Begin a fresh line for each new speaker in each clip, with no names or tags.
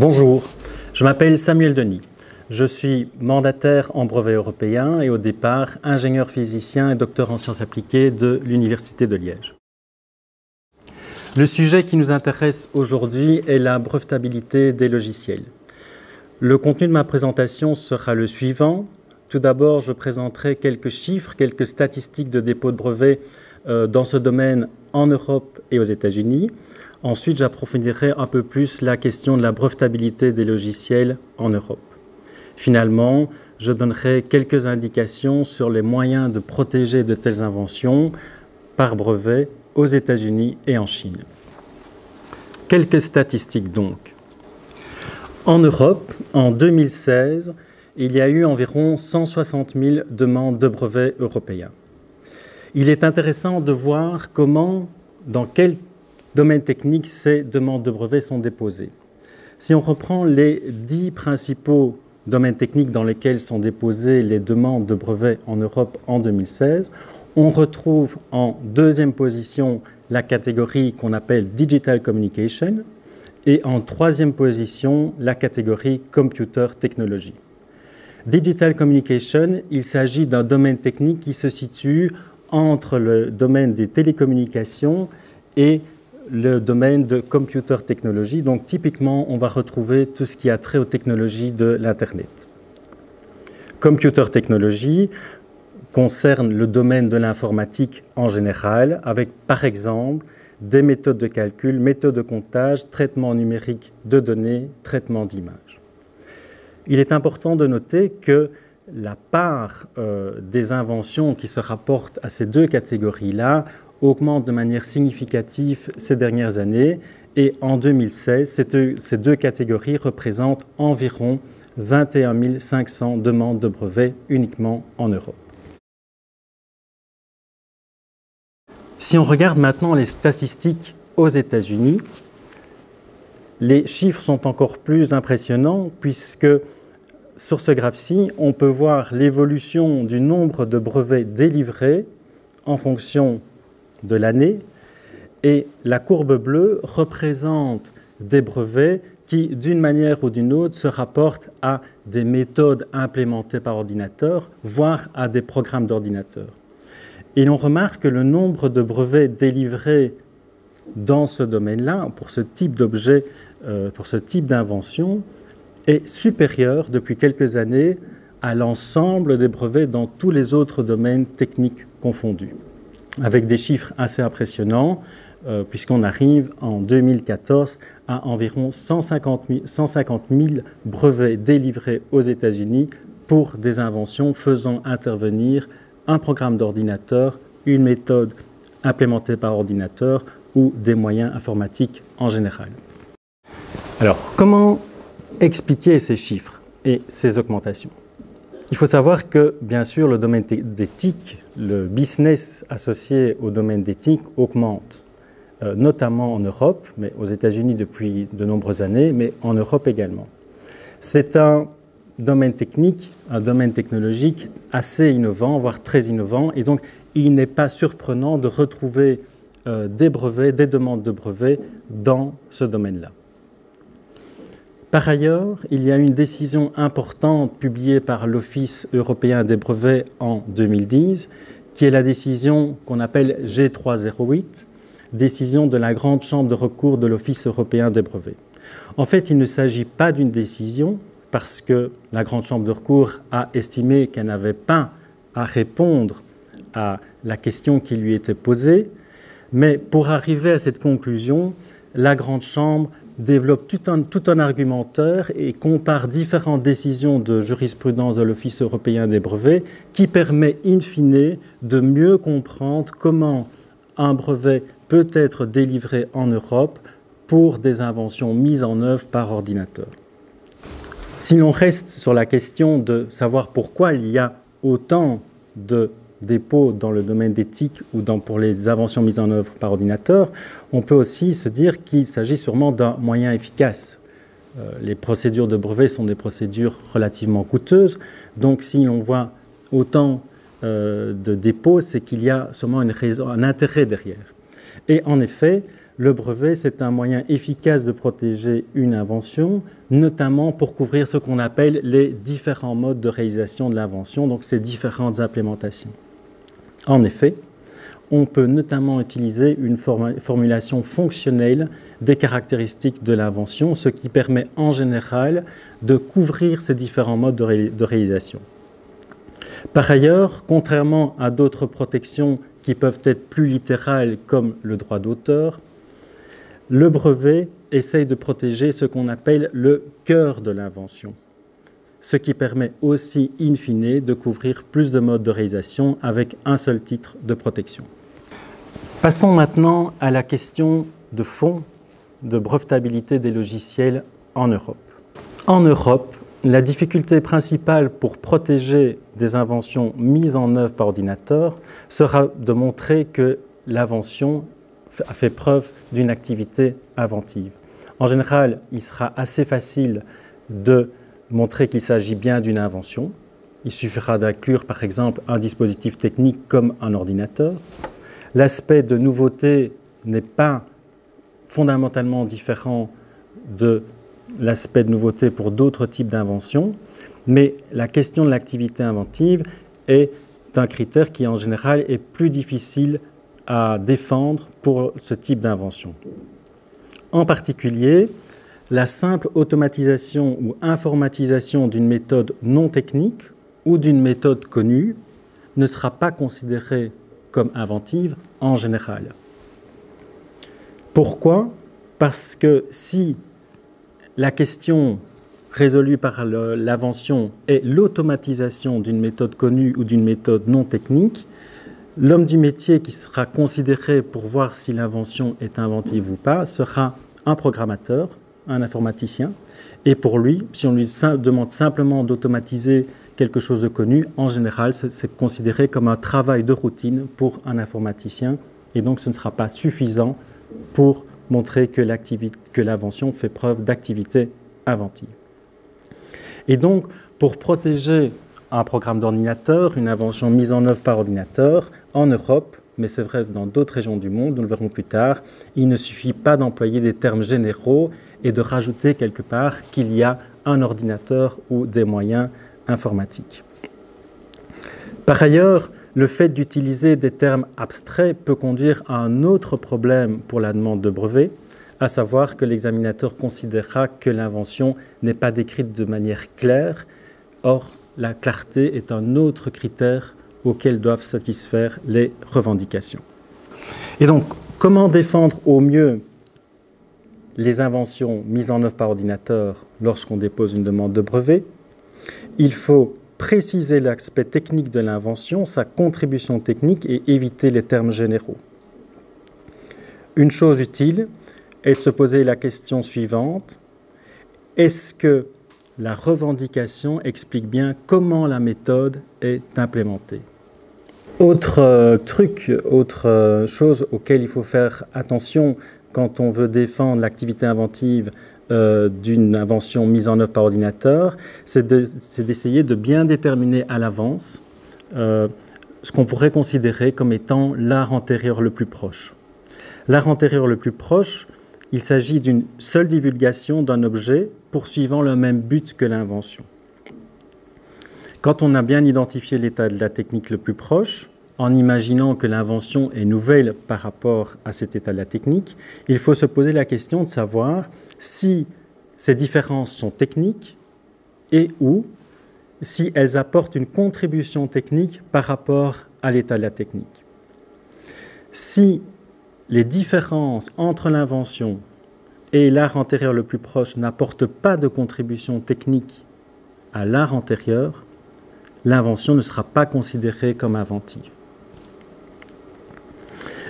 Bonjour, je m'appelle Samuel Denis. Je suis mandataire en brevet européen et au départ ingénieur physicien et docteur en sciences appliquées de l'Université de Liège. Le sujet qui nous intéresse aujourd'hui est la brevetabilité des logiciels. Le contenu de ma présentation sera le suivant. Tout d'abord, je présenterai quelques chiffres, quelques statistiques de dépôt de brevets euh, dans ce domaine en Europe et aux États-Unis. Ensuite, j'approfondirai un peu plus la question de la brevetabilité des logiciels en Europe. Finalement, je donnerai quelques indications sur les moyens de protéger de telles inventions par brevet aux États-Unis et en Chine. Quelques statistiques donc. En Europe, en 2016, il y a eu environ 160 000 demandes de brevets européens. Il est intéressant de voir comment, dans quel domaine technique ces demandes de brevets sont déposées. Si on reprend les dix principaux domaines techniques dans lesquels sont déposées les demandes de brevets en Europe en 2016, on retrouve en deuxième position la catégorie qu'on appelle Digital Communication et en troisième position la catégorie Computer Technology. Digital Communication, il s'agit d'un domaine technique qui se situe entre le domaine des télécommunications et le domaine de computer technology. Donc typiquement, on va retrouver tout ce qui a trait aux technologies de l'Internet. Computer technology concerne le domaine de l'informatique en général, avec par exemple des méthodes de calcul, méthodes de comptage, traitement numérique de données, traitement d'images. Il est important de noter que la part euh, des inventions qui se rapportent à ces deux catégories-là augmente de manière significative ces dernières années et en 2016, ces deux catégories représentent environ 21 500 demandes de brevets uniquement en Europe. Si on regarde maintenant les statistiques aux États-Unis, les chiffres sont encore plus impressionnants puisque sur ce graphe-ci, on peut voir l'évolution du nombre de brevets délivrés en fonction de l'année. Et la courbe bleue représente des brevets qui, d'une manière ou d'une autre, se rapportent à des méthodes implémentées par ordinateur, voire à des programmes d'ordinateur. Et l'on remarque que le nombre de brevets délivrés dans ce domaine-là, pour ce type d'objet, euh, pour ce type d'invention, est supérieur depuis quelques années à l'ensemble des brevets dans tous les autres domaines techniques confondus avec des chiffres assez impressionnants, euh, puisqu'on arrive en 2014 à environ 150 000, brevets délivrés aux États-Unis pour des inventions faisant intervenir un programme d'ordinateur, une méthode implémentée par ordinateur ou des moyens informatiques en général. Alors, comment expliquer ces chiffres et ces augmentations? Il faut savoir que, bien sûr, le domaine d'éthique, le business associé au domaine d'éthique augmente, euh, notamment en Europe, mais aux États-Unis depuis de nombreuses années, mais en Europe également. C'est un domaine technique, un domaine technologique assez innovant, voire très innovant, et donc il n'est pas surprenant de retrouver euh, des brevets, des demandes de brevets dans ce domaine-là. Par ailleurs, il y a une décision importante publiée par l'Office européen des brevets en 2010, qui est la décision qu'on appelle G308, décision de la grande chambre de recours de l'Office européen des brevets. En fait, il ne s'agit pas d'une décision parce que la grande chambre de recours a estimé qu'elle n'avait pas à répondre à la question qui lui était posée, mais pour arriver à cette conclusion, la grande chambre développe tout un, tout un, argumentaire et compare différentes décisions de jurisprudence de l'Office européen des brevets qui permet in fine de mieux comprendre comment un brevet peut être délivré en Europe pour des inventions mises en œuvre par ordinateur. Si l'on reste sur la question de savoir pourquoi il y a autant de dépôts dans le domaine d'éthique ou pour les inventions mises en œuvre par ordinateur, on peut aussi se dire qu'il s'agit sûrement d'un moyen efficace. Euh, les procédures de brevet sont des procédures relativement coûteuses, donc si on voit autant euh, de dépôts, c'est qu'il y a sûrement un intérêt derrière. Et en effet, le brevet, c'est un moyen efficace de protéger une invention, notamment pour couvrir ce qu'on appelle les différents modes de réalisation de l'invention, donc ces différentes implémentations. En effet, on peut notamment utiliser une formulation fonctionnelle des caractéristiques de l'invention, ce qui permet en général de couvrir ces différents modes de, réalisation. Par ailleurs, contrairement à d'autres protections qui peuvent être plus littérales comme le droit d'auteur, le brevet essaye de protéger ce qu'on appelle le cœur de l'invention, ce qui permet aussi, in fine, de couvrir plus de modes de réalisation avec un seul titre de protection. Passons maintenant à la question de fond de brevetabilité des logiciels en Europe. En Europe, la difficulté principale pour protéger des inventions mises en œuvre par ordinateur sera de montrer que l'invention a fait preuve d'une activité inventive. En général, il sera assez facile de montrer qu'il s'agit bien d'une invention. Il suffira d'inclure par exemple un dispositif technique comme un ordinateur. L'aspect de nouveauté n'est pas fondamentalement différent de l'aspect de nouveauté pour d'autres types d'inventions, mais la question de l'activité inventive est un critère qui en général est plus difficile à défendre pour ce type d'invention. En particulier, la simple automatisation ou informatisation d'une méthode non technique ou d'une méthode connue ne sera pas considérée comme inventive en général. Pourquoi? Parce que si la question résolue par l'invention est l'automatisation d'une méthode connue ou d'une méthode non technique, l'homme du métier qui sera considéré pour voir si l'invention est inventive ou pas sera un programmateur, un informaticien, et pour lui, si on lui demande simplement d'automatiser quelque chose de connu, en général, c'est considéré comme un travail de routine pour un informaticien, et donc ce ne sera pas suffisant pour montrer que l'invention fait preuve d'activité inventive. Et donc, pour protéger un programme d'ordinateur, une invention mise en œuvre par ordinateur, en Europe, mais c'est vrai dans d'autres régions du monde, nous le verrons plus tard, il ne suffit pas d'employer des termes généraux et de rajouter quelque part qu'il y a un ordinateur ou des moyens informatiques. Par ailleurs, le fait d'utiliser des termes abstraits peut conduire à un autre problème pour la demande de brevet, à savoir que l'examinateur considérera que l'invention n'est pas décrite de manière claire. Or, la clarté est un autre critère auquel doivent satisfaire les revendications. Et donc, comment défendre au mieux les inventions mises en œuvre par ordinateur lorsqu'on dépose une demande de brevet Il faut préciser l'aspect technique de l'invention, sa contribution technique et éviter les termes généraux. Une chose utile est de se poser la question suivante. Est-ce que la revendication explique bien comment la méthode est implémentée? Autre euh, truc, autre euh, chose auquel il faut faire attention quand on veut défendre l'activité inventive euh, d'une invention mise en œuvre par ordinateur, c'est d'essayer de, bien déterminer à l'avance euh, ce qu'on pourrait considérer comme étant l'art antérieur le plus proche. L'art antérieur le plus proche, il s'agit d'une seule divulgation d'un objet poursuivant le même but que l'invention. Quand on a bien identifié l'état de la technique le plus proche, en imaginant que l'invention est nouvelle par rapport à cet état de la technique, il faut se poser la question de savoir si ces différences sont techniques et ou si elles apportent une contribution technique par rapport à l'état de la technique. Si les différences entre l'invention et l'art antérieur le plus proche n'apportent pas de contribution technique à l'art antérieur, l'invention ne sera pas considérée comme inventive.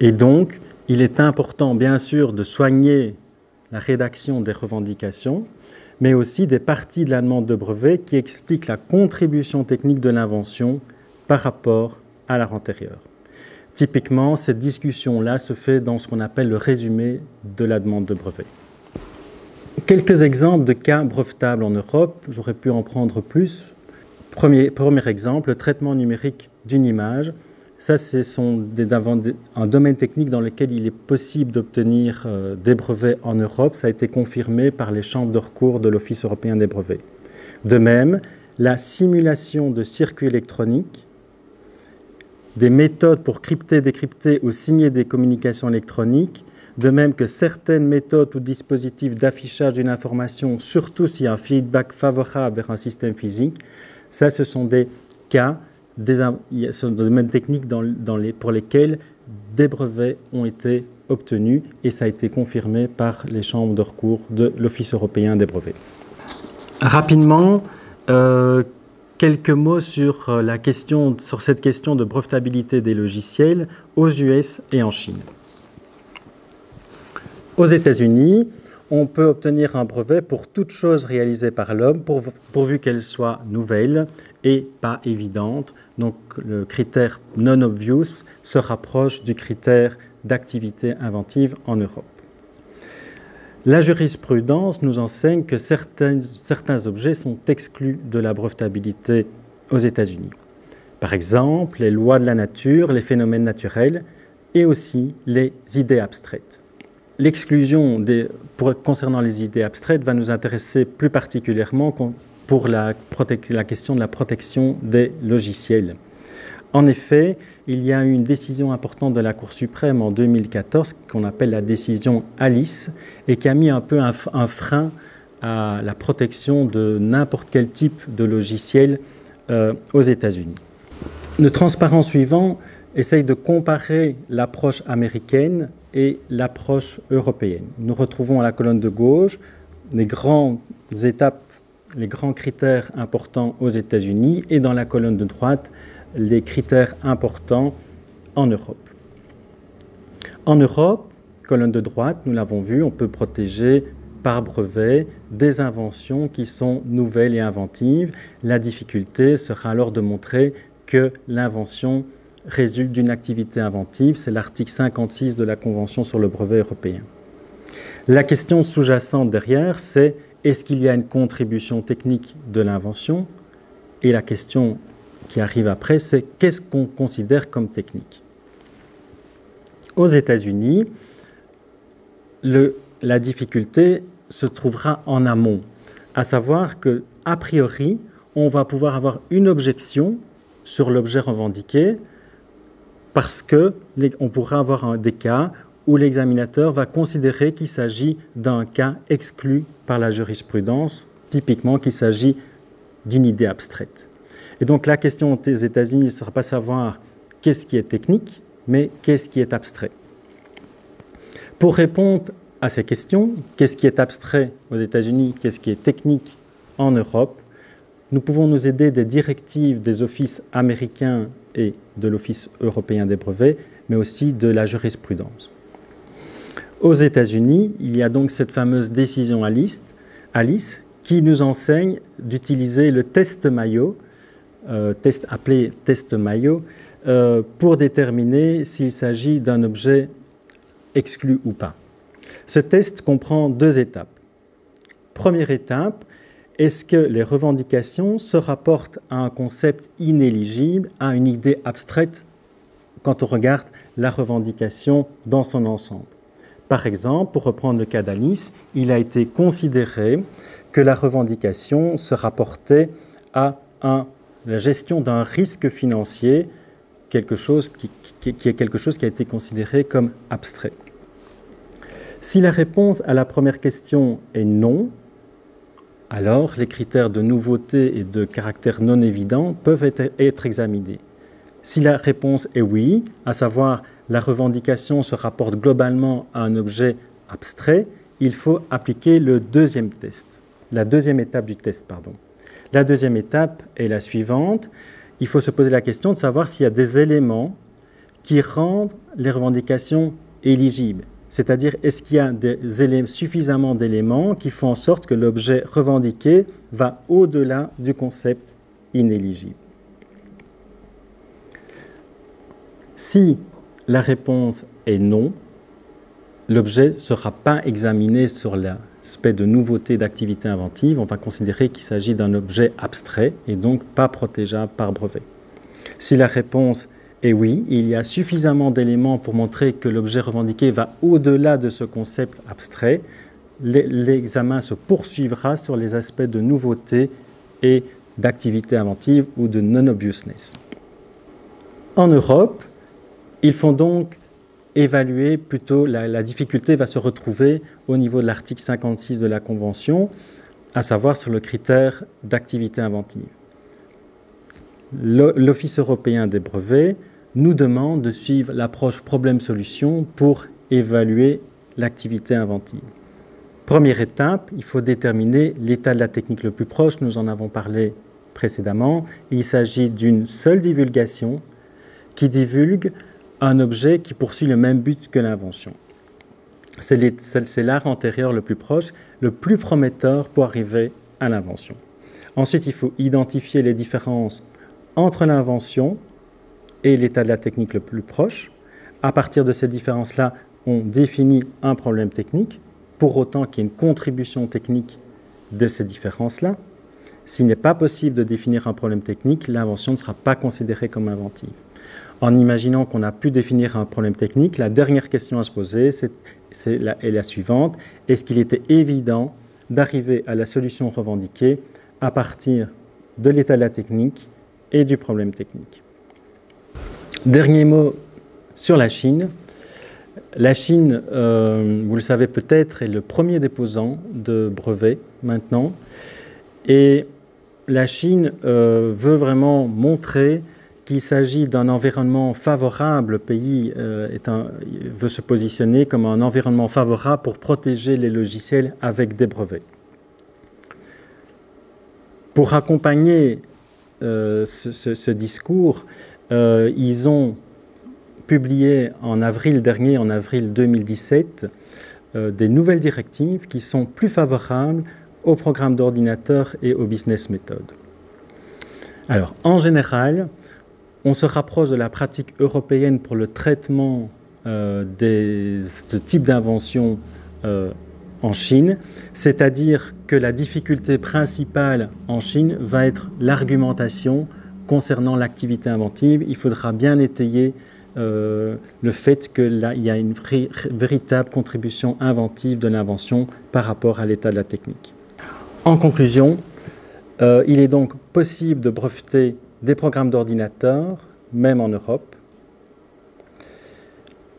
Et donc, il est important, bien sûr, de soigner la rédaction des revendications, mais aussi des parties de la demande de brevet qui expliquent la contribution technique de l'invention par rapport à l'art antérieur. Typiquement, cette discussion-là se fait dans ce qu'on appelle le résumé de la demande de brevet. Quelques exemples de cas brevetables en Europe, j'aurais pu en prendre plus. Premier, premier exemple, le traitement numérique d'une image Ça, c'est un domaine technique dans lequel il est possible d'obtenir euh, des brevets en Europe. Ça a été confirmé par les chambres de recours de l'Office européen des brevets. De même, la simulation de circuits électroniques, des méthodes pour crypter, décrypter ou signer des communications électroniques, de même que certaines méthodes ou dispositifs d'affichage d'une information, surtout s'il y a un feedback favorable vers un système physique, ça, ce sont des cas, des, ce domaines techniques dans, les, pour lesquels des brevets ont été obtenus et ça a été confirmé par les chambres de recours de l'Office européen des brevets. Rapidement, euh, quelques mots sur, euh, sur cette question de brevetabilité des logiciels aux US et en Chine. Aux États-Unis, on peut obtenir un brevet pour toute chose réalisée par l'homme, pourvu qu'elle soit nouvelle et pas évidente. Donc le critère non obvious se rapproche du critère d'activité inventive en Europe. La jurisprudence nous enseigne que certains, certains objets sont exclus de la brevetabilité aux États-Unis. Par exemple, les lois de la nature, les phénomènes naturels et aussi les idées abstraites. L'exclusion concernant les idées abstraites va nous intéresser plus particulièrement pour la, question de la protection des logiciels. En effet, il y a eu une décision importante de la Cour suprême en 2014 qu'on appelle la décision Alice et qui a mis un peu un, frein à la protection de n'importe quel type de logiciel euh, aux États-Unis. Le transparent suivant essaye de comparer l'approche américaine et l'approche européenne. Nous retrouvons à la colonne de gauche les grandes étapes, les grands critères importants aux États-Unis et dans la colonne de droite les critères importants en Europe. En Europe, colonne de droite, nous l'avons vu, on peut protéger par brevet des inventions qui sont nouvelles et inventives. La difficulté sera alors de montrer que l'invention résulte d'une activité inventive. C'est l'article 56 de la Convention sur le brevet européen. La question sous-jacente derrière, c'est est-ce qu'il y a une contribution technique de l'invention? Et la question qui arrive après, c'est qu'est-ce qu'on considère comme technique? Aux États-Unis, la difficulté se trouvera en amont, à savoir que, a priori, on va pouvoir avoir une objection sur l'objet revendiqué parce que on pourra avoir des cas où l'examinateur va considérer qu'il s'agit d'un cas exclu par la jurisprudence, typiquement qu'il s'agit d'une idée abstraite. Et donc la question des États-Unis ne sera pas savoir qu'est-ce qui est technique, mais qu'est-ce qui est abstrait. Pour répondre à ces questions, qu'est-ce qui est abstrait aux États-Unis, qu'est-ce qui est technique en Europe, nous pouvons nous aider des directives des offices américains et de l'Office européen des brevets, mais aussi de la jurisprudence. Aux États-Unis, il y a donc cette fameuse décision Alice, Alice qui nous enseigne d'utiliser le test Maillot, euh, test appelé test Maillot, euh, pour déterminer s'il s'agit d'un objet exclu ou pas. Ce test comprend deux étapes. Première étape, est-ce que les revendications se rapportent à un concept inéligible, à une idée abstraite quand on regarde la revendication dans son ensemble? Par exemple, pour reprendre le cas d'Alice, il a été considéré que la revendication se rapportait à la gestion d'un risque financier, quelque chose qui, qui est quelque chose qui a été considéré comme abstrait. Si la réponse à la première question est non, alors les critères de nouveauté et de caractère non évident peuvent être, examinés. Si la réponse est oui, à savoir la revendication se rapporte globalement à un objet abstrait, il faut appliquer le deuxième test, la deuxième étape du test. Pardon. La deuxième étape est la suivante. Il faut se poser la question de savoir s'il y a des éléments qui rendent les revendications éligibles. C'est-à-dire, est-ce qu'il y a suffisamment d'éléments qui font en sorte que l'objet revendiqué va au-delà du concept inéligible? Si la réponse est non, l'objet ne sera pas examiné sur l'aspect de nouveauté d'activité inventive. On va considérer qu'il s'agit d'un objet abstrait et donc pas protégeable par brevet. Si la réponse Et oui, il y a suffisamment d'éléments pour montrer que l'objet revendiqué va au-delà de ce concept abstrait. L'examen se poursuivra sur les aspects de nouveauté et d'activité inventive ou de non-obviousness. En Europe, ils font donc évaluer plutôt la, la, difficulté va se retrouver au niveau de l'article 56 de la Convention, à savoir sur le critère d'activité inventive. L'Office européen des brevets nous demande de suivre l'approche problème-solution pour évaluer l'activité inventive. Première étape, il faut déterminer l'état de la technique le plus proche, nous en avons parlé précédemment. Il s'agit d'une seule divulgation qui divulgue un objet qui poursuit le même but que l'invention. C'est l'art antérieur le plus proche, le plus prometteur pour arriver à l'invention. Ensuite, il faut identifier les différences entre l'invention et l'état de la technique le plus proche. À partir de ces différences-là, on définit un problème technique, pour autant qu'il y ait une contribution technique de ces différences-là. S'il n'est pas possible de définir un problème technique, l'invention ne sera pas considérée comme inventive. En imaginant qu'on a pu définir un problème technique, la dernière question à se poser est la, est la suivante. Est-ce qu'il était évident d'arriver à la solution revendiquée à partir de l'état de la technique et du problème technique? Dernier mot sur la Chine. La Chine, euh, vous le savez peut-être, est le premier déposant de brevets maintenant. Et la Chine euh, veut vraiment montrer qu'il s'agit d'un environnement favorable. Le pays euh, veut se positionner comme un environnement favorable pour protéger les logiciels avec des brevets. Pour accompagner ce, discours, ils ont publié en avril dernier, en avril 2017, euh, des nouvelles directives qui sont plus favorables au programme d'ordinateur et au business method. Alors, en général, on se rapproche de la pratique européenne pour le traitement euh, de ce type d'invention euh, en Chine, c'est-à-dire que la difficulté principale en Chine va être l'argumentation concernant l'activité inventive. Il faudra bien étayer euh, le fait qu'il y a une véritable contribution inventive de l'invention par rapport à l'état de la technique. En conclusion, euh, il est donc possible de breveter des programmes d'ordinateur, même en Europe.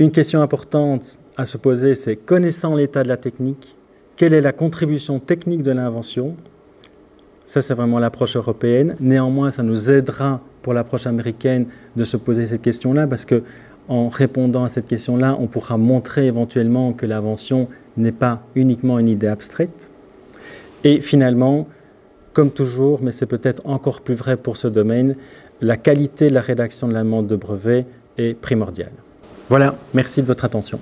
Une question importante à se poser, c'est connaissant l'état de la technique, quelle est la contribution technique de l'invention? Ça, c'est vraiment l'approche européenne. Néanmoins, ça nous aidera pour l'approche américaine de se poser cette question-là, parce que en répondant à cette question-là, on pourra montrer éventuellement que l'invention n'est pas uniquement une idée abstraite. Et finalement, comme toujours, mais c'est peut-être encore plus vrai pour ce domaine, la qualité de la rédaction de la demande de brevet est primordiale. Voilà, merci de votre attention.